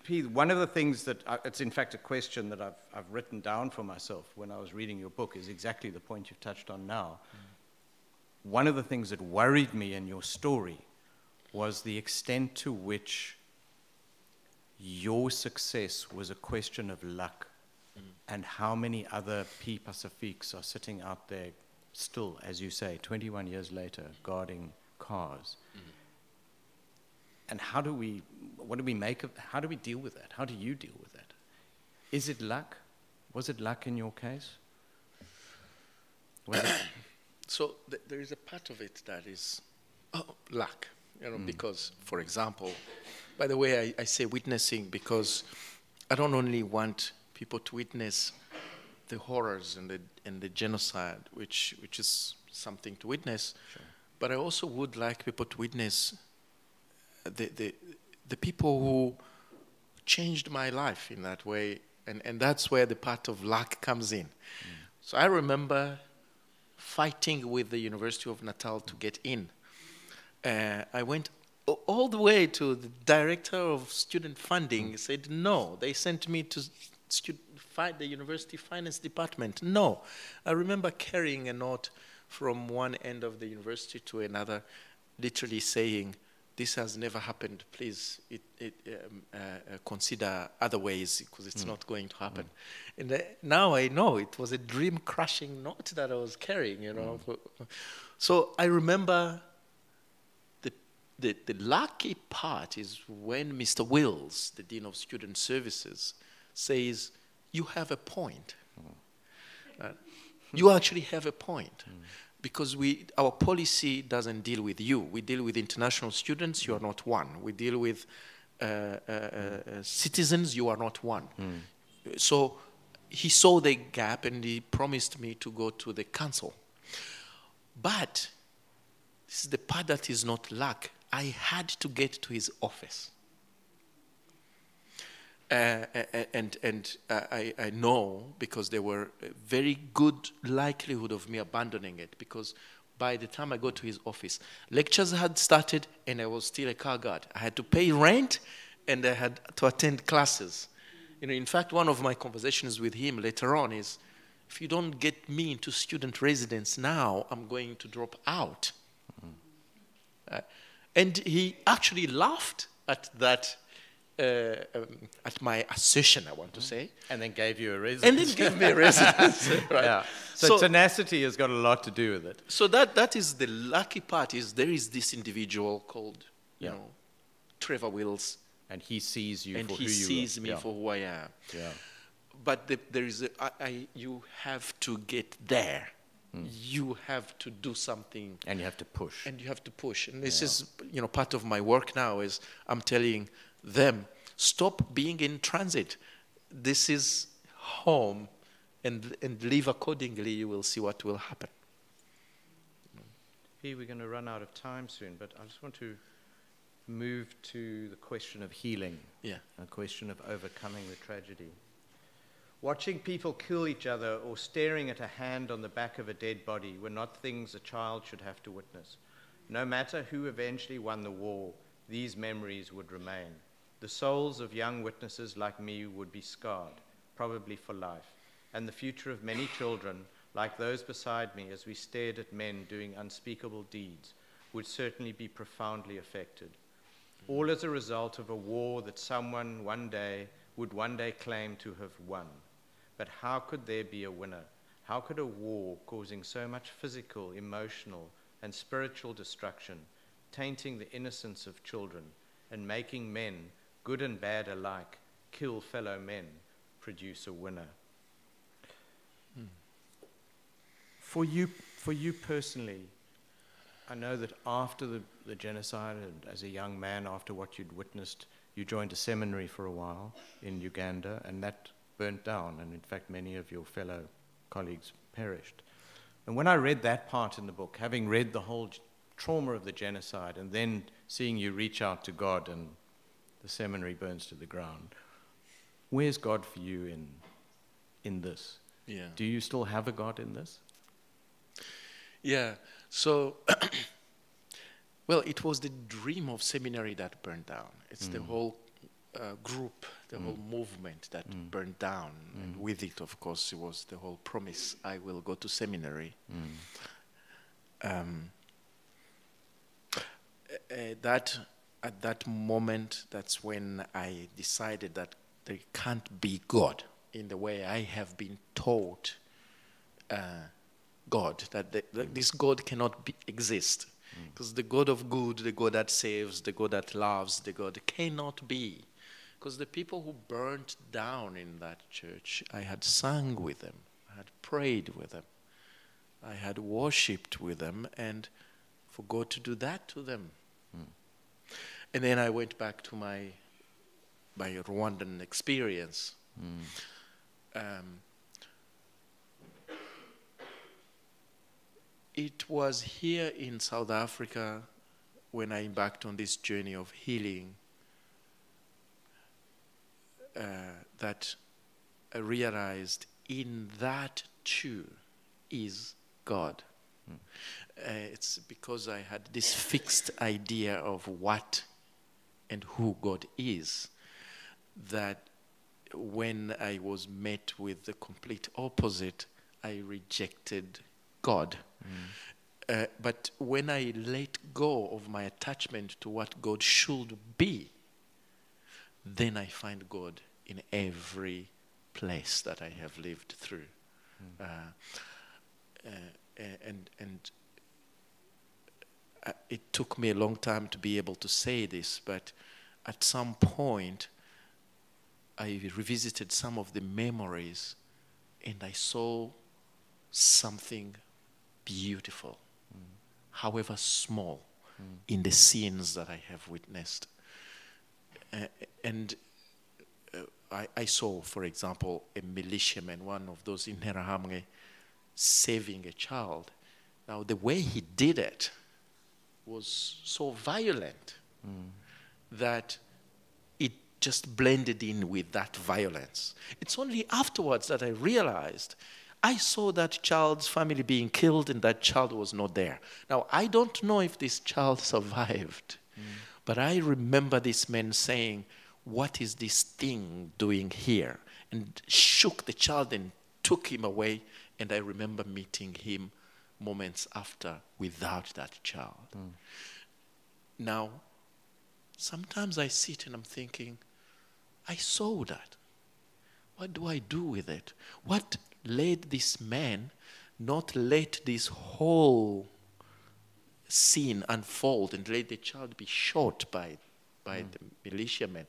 S1: one of the things that, I, it's in fact a question that I've, I've written down for myself when I was reading your book, is exactly the point you've touched on now. Mm. One of the things that worried me in your story was the extent to which your success was a question of luck mm. and how many other P Pacifiques are sitting out there still, as you say, 21 years later, guarding cars. Mm. And how do we what do we make of, how do we deal with that? How do you deal with that? Is it luck? Was it luck in your case?
S2: so th- there is a part of it that is oh, luck, you know, mm. because, for example, by the way, I, I say witnessing because I don't only want people to witness the horrors and the, and the genocide, which, which is something to witness, sure. but I also would like people to witness the, the, the people who changed my life in that way. And, and that's where the part of luck comes in. Mm. So I remember fighting with the University of Natal to get in. Uh, I went all the way to the director of student funding, mm. said no. They sent me to fight the university finance department. No. I remember carrying a note from one end of the university to another, literally saying, this has never happened. Please it, it, um, uh, uh, consider other ways because it's mm. not going to happen. Mm. And uh, now I know it was a dream crushing note that I was carrying, you know. Mm. So I remember the, the, the lucky part is when Mr. Wills, the Dean of Student Services, says, You have a point. Mm. Uh, you actually have a point. Because we, our policy doesn't deal with you. We deal with international students, you are not one. We deal with uh, uh, uh, citizens, you are not one. Mm. So he saw the gap and he promised me to go to the council. But this is the part that is not luck. I had to get to his office. Uh, and and I, I know because there were a very good likelihood of me abandoning it because by the time I got to his office, lectures had started and I was still a car guard. I had to pay rent and I had to attend classes. You know, in fact, one of my conversations with him later on is, if you don't get me into student residence now, I'm going to drop out. Uh, and he actually laughed at that, uh, um, at my assertion, I want to say,
S1: And then gave you a reason.
S2: and then gave me a residence. right?
S1: yeah. So,
S2: So-
S1: tenacity has got a lot to do with it.
S2: So that, that is the lucky part is there is this individual called, you
S1: Yeah.
S2: know, Trevor Wills,
S1: And he sees you
S2: and
S1: for who you are.
S2: he sees me
S1: yeah.
S2: for who I am.
S1: Yeah.
S2: But the, there is a, I, I, you have to get there.
S1: Hmm.
S2: You have to do something
S1: And you have to push.
S2: and you have to push. And this is, you know, part of my work now is I'm telling them, stop being in transit. This is home, and and live accordingly. You will see what will happen.
S1: Here we're going to run out of time soon, but I just want to move to the question of healing,
S2: Yeah.
S1: a question of overcoming the tragedy. Watching people kill each other or staring at a hand on the back of a dead body were not things a child should have to witness. No matter who eventually won the war, these memories would remain. The souls of young witnesses like me would be scarred, probably for life, and the future of many children, like those beside me as we stared at men doing unspeakable deeds, would certainly be profoundly affected. All as a result of a war that someone one day would one day claim to have won. But how could there be a winner? How could a war causing so much physical, emotional, and spiritual destruction, tainting the innocence of children, and making men, good and bad alike, kill fellow men, produce a winner? Hmm. For you, for you personally, I know that after the, the genocide, and as a young man, after what you'd witnessed, you joined a seminary for a while in Uganda, and that burnt down, and in fact, many of your fellow colleagues perished. And when I read that part in the book, having read the whole trauma of the genocide, and then seeing you reach out to God and the seminary burns to the ground, where's God for you in, in this?
S2: Yeah.
S1: Do you still have a God in this?
S2: Yeah. So, well, it was the dream of seminary that burned down. It's the whole uh, group, the whole movement that burned down, and with it, of course, it was the whole promise: I will go to seminary. Um, uh, uh, that at that moment, that's when I decided that there can't be God in the way I have been taught. Uh, God, that, the, that this God cannot be, exist. Because the God of good, the God that saves, the God that loves, the God cannot be. Because the people who burnt down in that church, I had sung with them, I had prayed with them, I had worshipped with them, and for God to do that to them. And then I went back to my, my Rwandan experience. Um, it was here in South Africa when I embarked on this journey of healing uh, that I realized in that too is God. Uh, it's because I had this fixed idea of what and who God is that when I was met with the complete opposite, I rejected God. Uh, but when I let go of my attachment to what God should be, then I find God in every place that I have lived through. Uh, uh, and and it took me a long time to be able to say this, but at some point, I revisited some of the memories and I saw something beautiful, however small, in the scenes that I have witnessed. Uh, and uh, I, I saw, for example, a militiaman, one of those in Interahamwe, saving a child. Now, the way he did it was so violent that it just blended in with that violence. It's only afterwards that I realized I saw that child's family being killed and that child was not there. Now, I don't know if this child survived, but I remember this man saying, What is this thing doing here? And shook the child and took him away. And I remember meeting him moments after without that child. now, sometimes I sit and I'm thinking, I saw that. What do I do with it? What led this man not let this whole scene unfold and let the child be shot by, by mm. the militiamen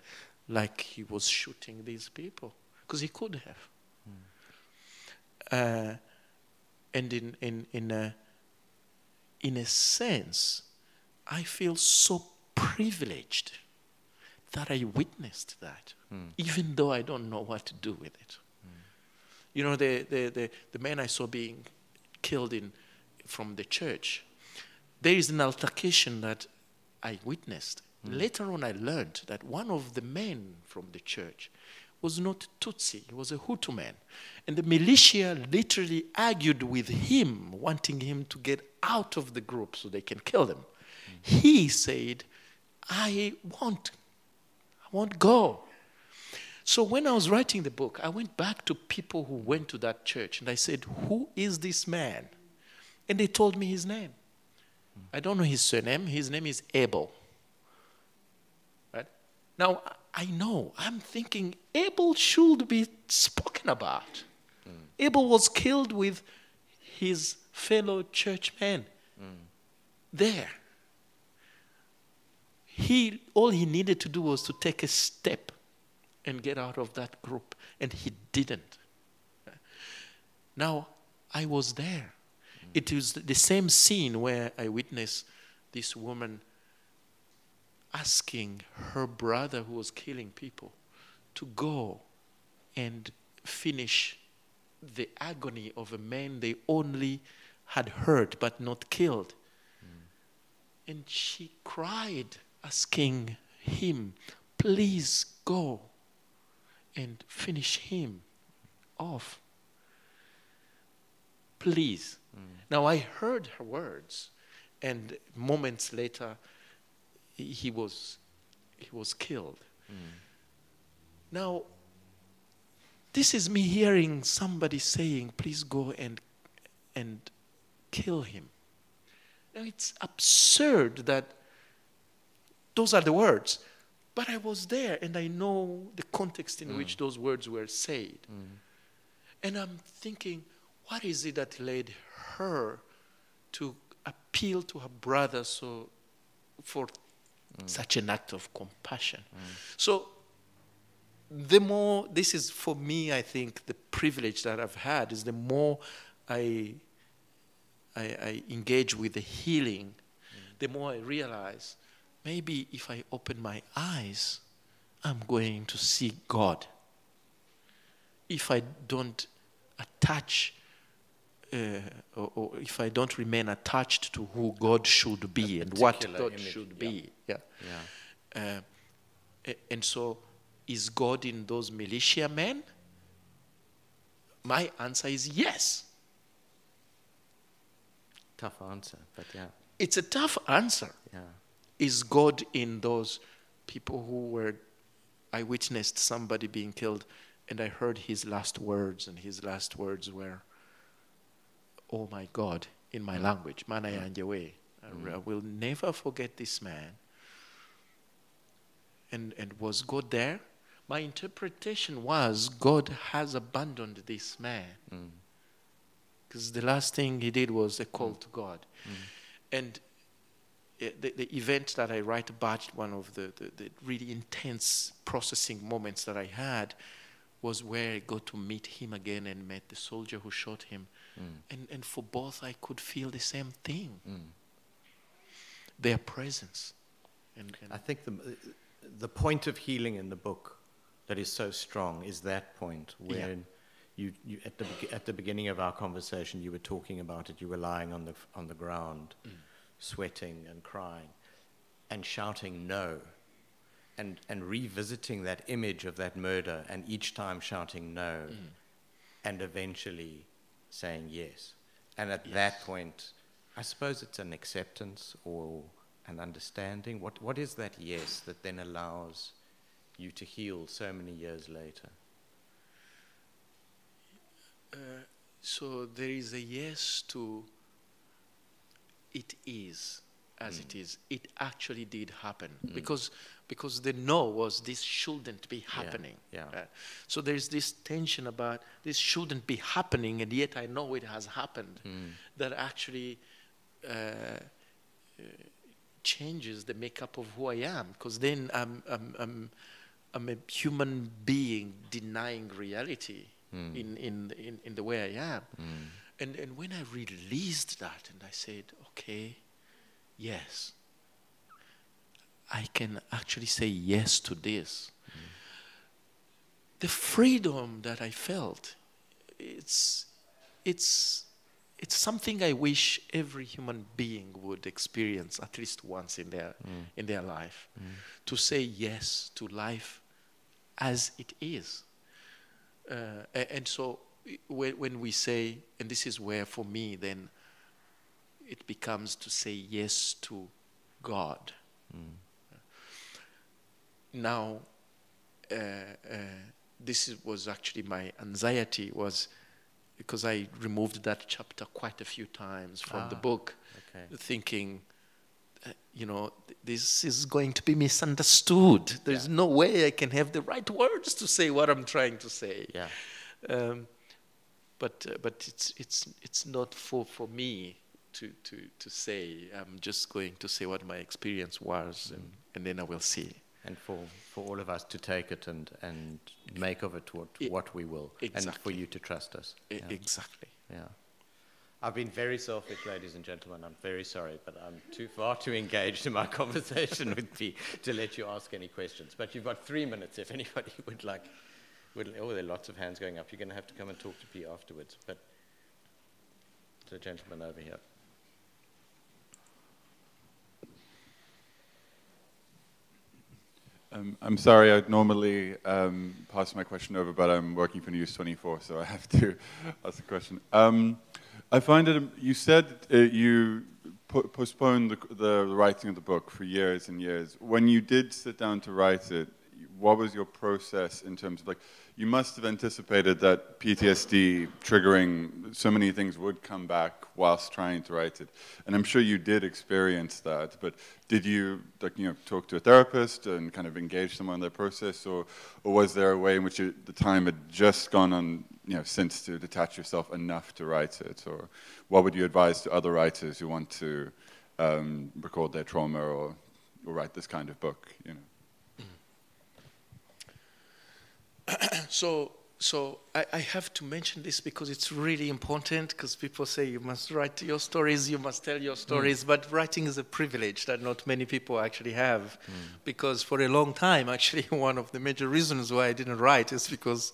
S2: like he was shooting these people? Because he could have. Mm. Uh, and in, in, in, a, in a sense, I feel so privileged that I witnessed that, mm. even though I don't know what to do with it. Mm. You know, the, the, the, the man I saw being killed in, from the church, there is an altercation that I witnessed. Mm. Later on, I learned that one of the men from the church was not Tutsi, he was a Hutu man. And the militia literally argued with him, wanting him to get out of the group so they can kill him. Mm. He said, I won't, I won't go. So when I was writing the book, I went back to people who went to that church and I said, Who is this man? And they told me his name. I don't know his surname. His name is Abel. Right? Now, I know, I'm thinking Abel should be spoken about. Mm. Abel was killed with his fellow churchmen mm. there. He, all he needed to do was to take a step and get out of that group, and he didn't. Now, I was there. Mm. It was the same scene where I witnessed this woman asking her brother who was killing people to go and finish the agony of a man they only had hurt but not killed. Mm. And she cried, asking him, Please go and finish him off. Please. Mm. Now I heard her words, and moments later, he was, he was killed. Mm. Now, this is me hearing somebody saying, please go and, and kill him. Now, it's absurd that those are the words. But I was there and I know the context in mm. which those words were said. Mm. And I'm thinking, what is it that led her to appeal to her brother so for mm. such an act of compassion? Mm. So the more this is for me, I think the privilege that I've had is the more I I, I engage with the healing, mm. the more I realize maybe if I open my eyes, I'm going to see God. If I don't attach, uh, or, or, if I don't remain attached to who God should be and what God image. should yeah. be, yeah. yeah. Uh, and so, is God in those militia men? My answer is yes.
S1: Tough answer, but yeah.
S2: It's a tough answer.
S1: Yeah
S2: is God in those people who were, I witnessed somebody being killed and I heard his last words, and his last words were, Oh my God, in my language, Mana Yanjewe. I will never forget this man. And, and was God there? My interpretation was God has abandoned this man. Because mm. the last thing he did was a call mm. to God. Mm. And the, the event that I write about, one of the, the, the, really intense processing moments that I had, was where I got to meet him again and met the soldier who shot him. Mm. And, and for both, I could feel the same thing mm. their presence.
S1: And, and I think the, the point of healing in the book that is so strong is that point where. Yeah. You, you, at, the, at the beginning of our conversation, you were talking about it. You were lying on the, on the ground. Mm sweating and crying and shouting no and, and revisiting that image of that murder and each time shouting no mm. and eventually saying yes. And at yes. that point, I suppose it's an acceptance or an understanding. What, what is that yes that then allows you to heal so many years later?
S2: Uh, so there is a yes to it is as it is, it actually did happen because because the no was this shouldn't be happening.
S1: yeah.
S2: Uh, so there's this tension about this shouldn't be happening, and yet I know it has happened. That actually uh, uh, changes the makeup of who I am, because then I'm, I'm, I'm, I'm a human being denying reality in, in, in, in the way I am. And, and when I released that and I said, okay, yes, I can actually say yes to this. The freedom that I felt, it's, it's, it's something I wish every human being would experience at least once in their, mm. in their life. Mm. To say yes to life as it is. Uh, a- and so when, when we say, and this is where for me then it becomes to say yes to God. Mm. Now, uh, uh, this was actually my anxiety was because I removed that chapter quite a few times from the
S1: Ah,
S2: book,
S1: okay.
S2: thinking, uh, you know, th- this is going to be misunderstood. There's no way I can have the right words to say what I'm trying to say.
S1: Yeah.
S2: Um, but uh, but it's it's it's not for, for me to, to, to say. I'm just going to say what my experience was, and, and then I will see.
S1: And for, for all of us to take it and, and make of it what,
S2: I-
S1: what we will. And for you to trust us. Yeah.
S2: Exactly.
S1: Yeah. I've been very selfish, ladies and gentlemen. I'm very sorry, but I'm too far too engaged in my conversation with P to let you ask any questions. But you've got three minutes if anybody would like. Would, oh, there are lots of hands going up. You're going to have to come and talk to P afterwards. But the gentleman over here.
S3: Um, I'm sorry, I'd normally um, pass my question over, but I'm working for News 24, so I have to ask a question. Um, I find it, you said uh, you po- postponed the, the writing of the book for years and years. When you did sit down to write it, what was your process in terms of like, you must have anticipated that PTSD triggering so many things would come back whilst trying to write it. And I'm sure you did experience that, but did you like, you know, talk to a therapist and kind of engage someone in that process, or, or was there a way in which you, the time had just gone on, you know, since to detach yourself enough to write it? Or what would you advise to other writers who want to um, record their trauma or, or write this kind of book, you know?
S2: So so I, I have to mention this because it's really important because people say you must write your stories, you must tell your stories, mm. but writing is a privilege that not many people actually have. Mm. Because for a long time, actually, one of the major reasons why I didn't write is because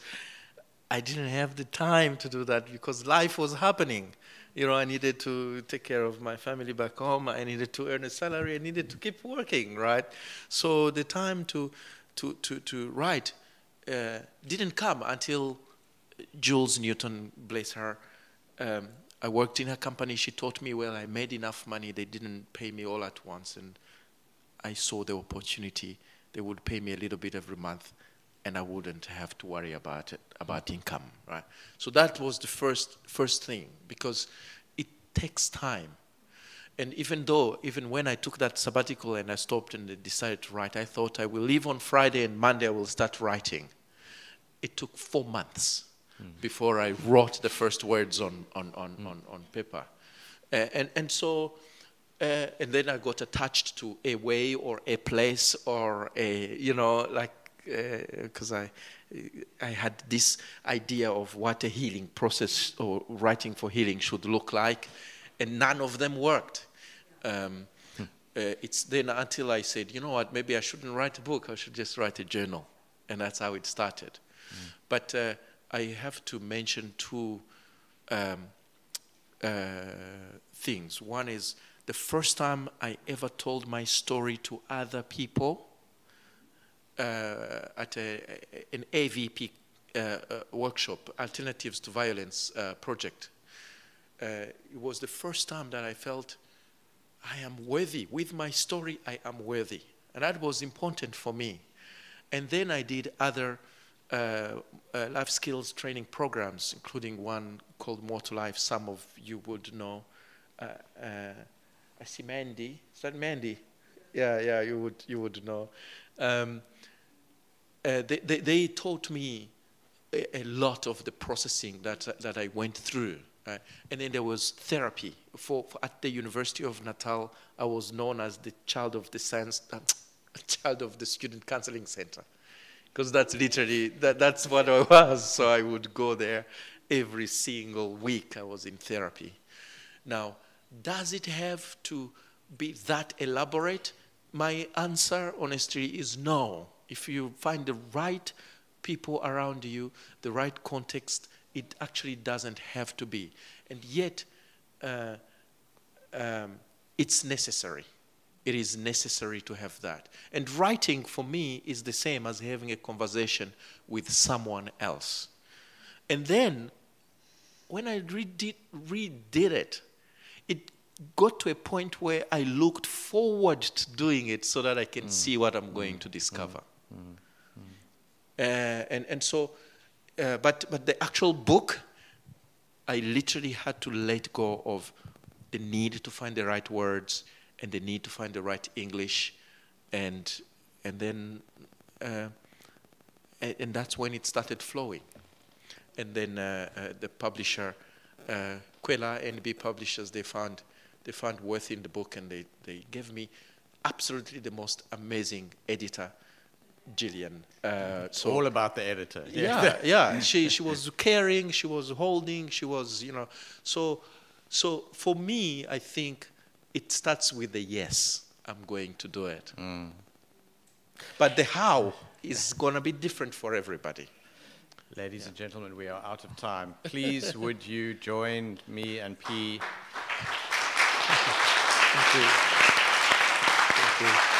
S2: I didn't have the time to do that because life was happening. You know, I needed to take care of my family back home. I needed to earn a salary. I needed to keep working, right? So the time to to to to write uh, didn't come until Jules Newton, bless her. Um, I worked in her company. She taught me well. I made enough money. They didn't pay me all at once, and I saw the opportunity. They would pay me a little bit every month, and I wouldn't have to worry about it, about income, right? So that was the first first thing because it takes time. And even though, even when I took that sabbatical and I stopped and decided to write, I thought I will leave on Friday and Monday I will start writing. It took four months before I wrote the first words on, on, on, on, on paper. Uh, and, and so, uh, and then I got attached to a way or a place or a, you know, like, because I, I had this idea of what a healing process or writing for healing should look like, and none of them worked. Um, uh, it's then until I said, you know what, maybe I shouldn't write a book, I should just write a journal. And that's how it started. But uh, I have to mention two um, uh, things. One is the first time I ever told my story to other people uh, at a, an AVP uh, uh, workshop, Alternatives to Violence uh, project. Uh, it was the first time that I felt I am worthy. With my story, I am worthy. And that was important for me. And then I did other uh, uh, life skills training programs, including one called More to Life. Some of you would know. Uh, uh, I see Mandy. Is that Mandy? Yeah, yeah, you would, you would know. Um, uh, they, they, they, taught me a, a, lot of the processing that, that I went through. Uh, and then there was therapy. For, for, at the University of Natal, I was known as the child of the science, uh, child of the student counseling center, because that's literally that, that's what I was. So I would go there every single week. I was in therapy. Now, does it have to be that elaborate? My answer, honestly, is no. If you find the right people around you, the right context, it actually doesn't have to be. And yet, uh, um, it's necessary. It is necessary to have that. And writing for me is the same as having a conversation with someone else. And then, when I redid, redid it, it got to a point where I looked forward to doing it so that I can mm. see what I'm going mm. to discover. Mm. mm. Uh, and, and so, uh, but, but the actual book, I literally had to let go of the need to find the right words and the need to find the right English. And, and then, uh, and, and, that's when it started flowing. And then uh, uh, the publisher, uh, Kwela NB Publishers, they found, they found worth in the book and they, they gave me absolutely the most amazing editor Gillian.
S1: Uh, so all about the editor.
S2: Yeah, yeah. She she was caring. She was holding. She was you know. So so for me, I think it starts with the yes. I'm going to do it. Mm. But the how is going to be different for everybody.
S1: Ladies yeah. and gentlemen, we are out of time. Please, would you join me and Pie? Thank you. Thank you.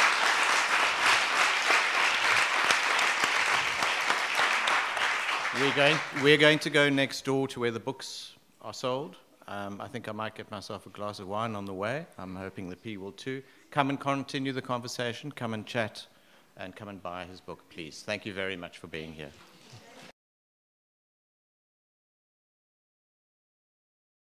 S1: We're going, we're going to go next door to where the books are sold. Um, I think I might get myself a glass of wine on the way. I'm hoping the Pie will too. Come and continue the conversation, come and chat, and come and buy his book, please. Thank you very much for being here.